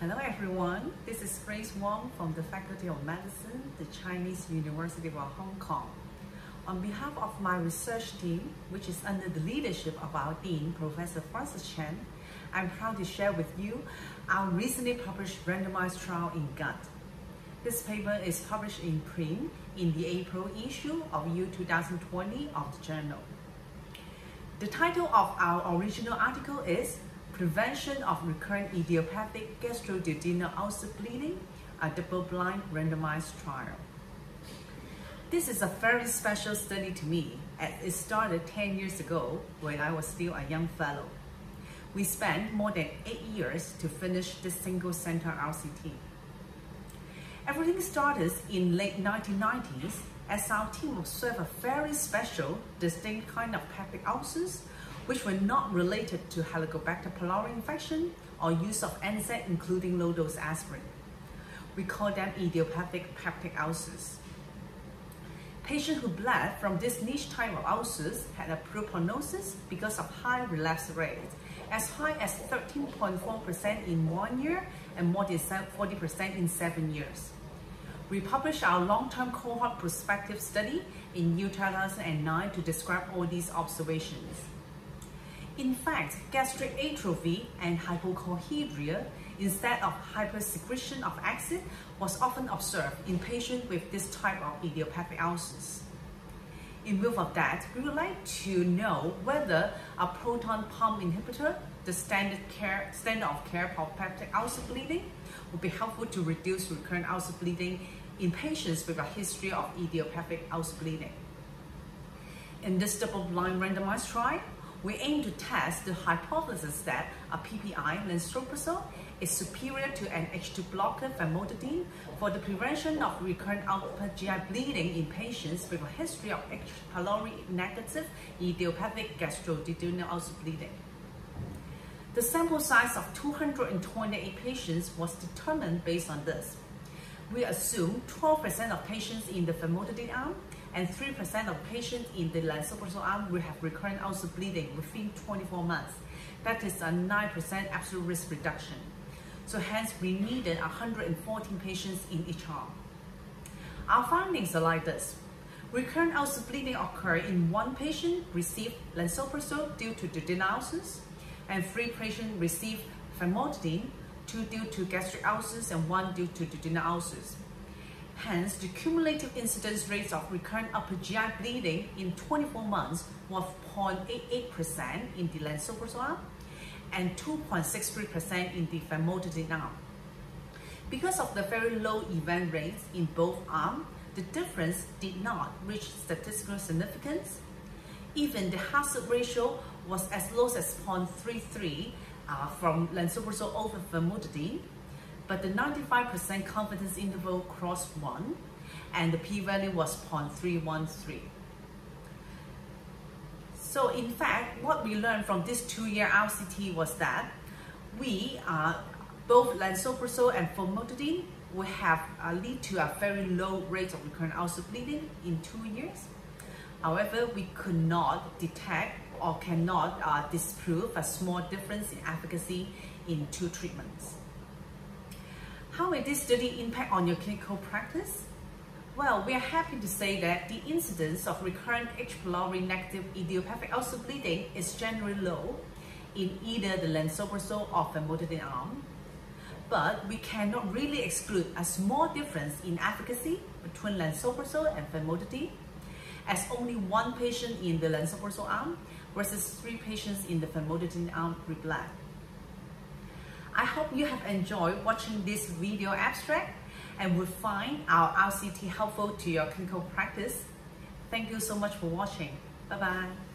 Hello everyone, this is Grace Wong from the Faculty of Medicine, the Chinese University of Hong Kong. On behalf of my research team, which is under the leadership of our Dean, Professor Francis Chan, I'm proud to share with you our recently published randomized trial in gut. This paper is published in print in the April issue of U 2020 of the journal. The title of our original article is Prevention of Recurrent Idiopathic Gastroduodenal Ulcer Bleeding, a double-blind randomized trial. This is a very special study to me as it started 10 years ago when I was still a young fellow. We spent more than eight years to finish this single center RCT. Everything started in late 1990s as our team observed a very special, distinct kind of peptic ulcers which were not related to Helicobacter pylori infection or use of NSAID including low-dose aspirin. We call them idiopathic peptic ulcers. Patients who bled from this niche type of ulcers had a poor prognosis because of high relapse rates, as high as 13.4% in one year and more than 40% in seven years. We published our long-term cohort prospective study in 2009 to describe all these observations. In fact, gastric atrophy and hypochlorhydria instead of hypersecretion of acid was often observed in patients with this type of idiopathic ulcers. In view of that, we would like to know whether a proton pump inhibitor, the standard, care, standard of care for peptic ulcer bleeding, would be helpful to reduce recurrent ulcer bleeding in patients with a history of idiopathic ulcer bleeding. In this double-blind randomized trial, we aim to test the hypothesis that a PPI, lansoprazole, is superior to an H2 blocker famotidine for the prevention of recurrent upper GI bleeding in patients with a history of H. pylori negative idiopathic gastroduodenal ulcer bleeding. The sample size of 228 patients was determined based on this. We assume 12% of patients in the famotidine arm and 3% of patients in the lansoprazole arm will have recurrent ulcer bleeding within 24 months. That is a 9% absolute risk reduction. So hence we needed 114 patients in each arm. Our findings are like this. Recurrent ulcer bleeding occurred in one patient received lansoprazole due to duodenal ulcers, and three patients received famotidine, two due to gastric ulcers and one due to duodenal ulcers. Hence, the cumulative incidence rates of recurrent upper GI bleeding in 24 months was 0.88% in the lansoprazole arm and 2.63% in the famotidine arm. Because of the very low event rates in both arms, the difference did not reach statistical significance. Even the hazard ratio was as low as 0.33 uh, from lansoprazole over famotidine but the 95% confidence interval crossed 1 and the p-value was 0.313. So in fact, what we learned from this two-year RCT was that we, uh, both lansoprazole and famotidine, will have uh, lead to a very low rate of recurrent ulcer bleeding in two years. However, we could not detect or cannot uh, disprove a small difference in efficacy in two treatments. How will this study impact on your clinical practice? Well, we are happy to say that the incidence of recurrent H. pylori negative idiopathic ulcer bleeding is generally low in either the lansoprazole or famotidine arm. But we cannot really exclude a small difference in efficacy between lansoprazole and famotidine, as only one patient in the lansoprazole arm versus three patients in the famotidine arm rebled. I hope you have enjoyed watching this video abstract and will find our RCT helpful to your clinical practice. Thank you so much for watching. Bye-bye.